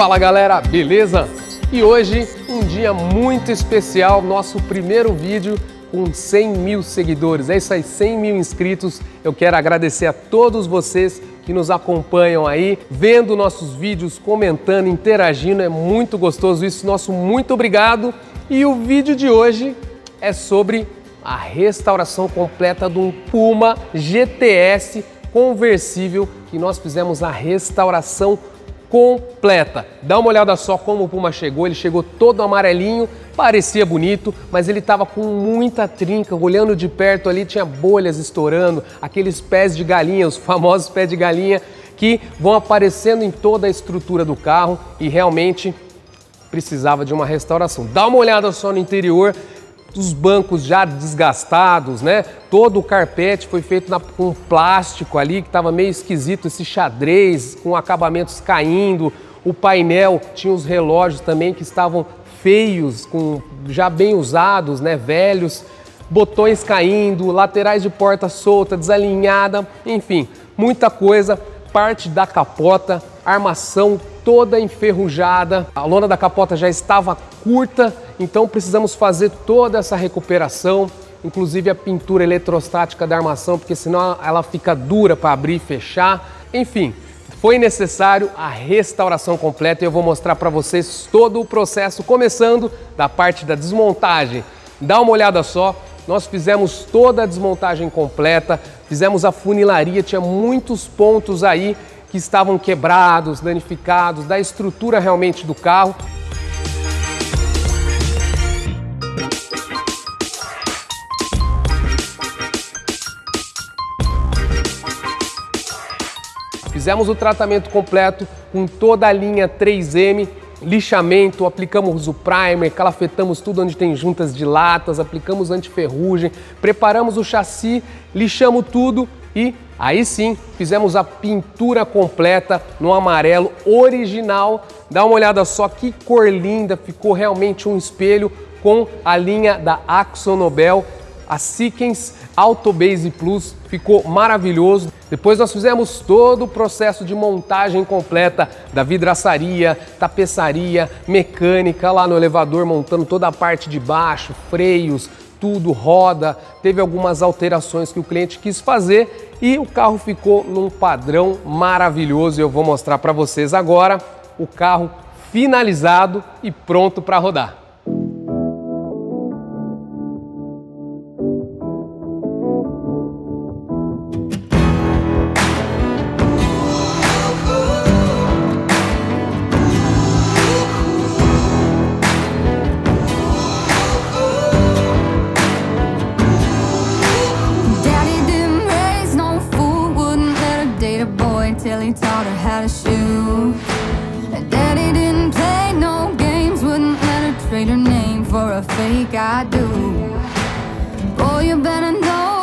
Fala galera, beleza? E hoje um dia muito especial, nosso primeiro vídeo com 100 mil seguidores. É isso aí, 100 mil inscritos. Eu quero agradecer a todos vocês que nos acompanham aí, vendo nossos vídeos, comentando, interagindo. É muito gostoso isso. Nosso muito obrigado. E o vídeo de hoje é sobre a restauração completa de um Puma GTS conversível que nós fizemos a restauração completa. Dá uma olhada só como o Puma chegou, ele chegou todo amarelinho, parecia bonito, mas ele estava com muita trinca, olhando de perto ali tinha bolhas estourando, aqueles pés de galinha, os famosos pés de galinha que vão aparecendo em toda a estrutura do carro e realmente precisava de uma restauração. Dá uma olhada só no interior, os bancos já desgastados, né? Todo o carpete foi feito na, com plástico ali, que estava meio esquisito, esse xadrez com acabamentos caindo. O painel tinha os relógios também que estavam feios, com já bem usados, né? Velhos. Botões caindo, laterais de porta solta, desalinhada, enfim, muita coisa. Parte da capota, armação toda enferrujada, a lona da capota já estava curta, então precisamos fazer toda essa recuperação, inclusive a pintura eletrostática da armação, porque senão ela fica dura para abrir e fechar. Enfim, foi necessário a restauração completa e eu vou mostrar para vocês todo o processo, começando da parte da desmontagem. Dá uma olhada só, nós fizemos toda a desmontagem completa, fizemos a funilaria, tinha muitos pontos aí que estavam quebrados, danificados, da estrutura realmente do carro. Fizemos o tratamento completo com toda a linha 3M, lixamento, aplicamos o primer, calafetamos tudo onde tem juntas de latas, aplicamos antiferrugem, preparamos o chassi, lixamos tudo e aí sim fizemos a pintura completa no amarelo original. Dá uma olhada só que cor linda, ficou realmente um espelho com a linha da Axonobel, a Seekens Auto Base Plus, ficou maravilhoso. Depois nós fizemos todo o processo de montagem completa da vidraçaria, tapeçaria, mecânica lá no elevador, montando toda a parte de baixo, freios, tudo roda, teve algumas alterações que o cliente quis fazer e o carro ficou num padrão maravilhoso. Eu vou mostrar para vocês agora o carro finalizado e pronto para rodar. trade your name for a fake I do. Boy, you better know.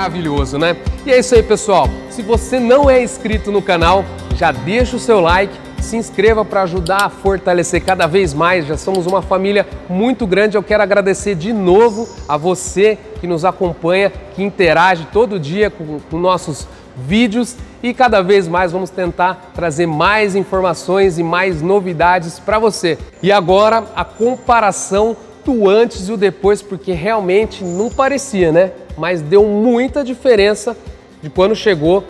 Maravilhoso, né? E é isso aí, pessoal. Se você não é inscrito no canal, já deixa o seu like, se inscreva para ajudar a fortalecer cada vez mais. Já somos uma família muito grande. Eu quero agradecer de novo a você que nos acompanha, que interage todo dia com, com nossos vídeos e cada vez mais vamos tentar trazer mais informações e mais novidades para você. E agora a comparação do antes e o depois, porque realmente não parecia, né? Mas deu muita diferença de quando chegou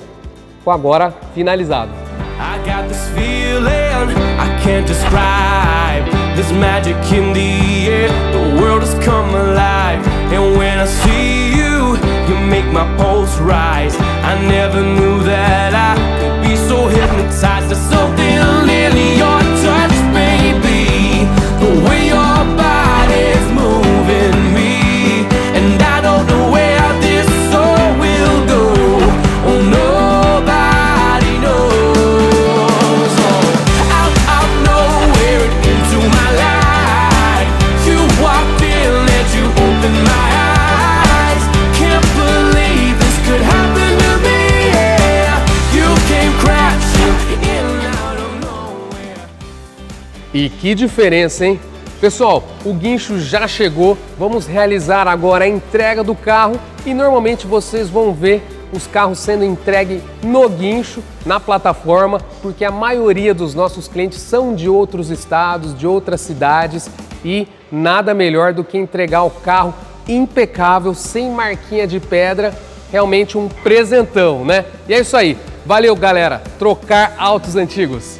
com agora finalizado. I got this feeling E que diferença, hein? Pessoal, o guincho já chegou, vamos realizar agora a entrega do carro e normalmente vocês vão ver os carros sendo entregues no guincho, na plataforma, porque a maioria dos nossos clientes são de outros estados, de outras cidades e nada melhor do que entregar o carro impecável, sem marquinha de pedra, realmente um presentão, né? E é isso aí, valeu galera, trocar autos antigos.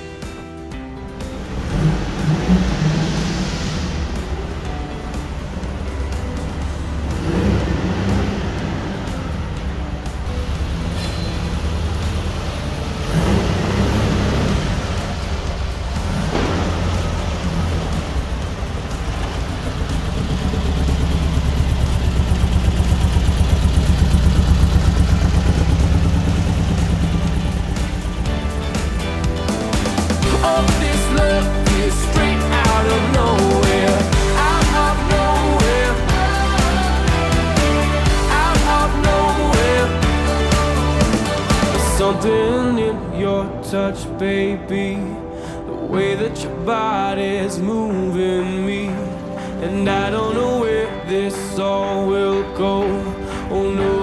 In your touch, baby. The way that your body's moving me, and I don't know where this all will go. Oh no.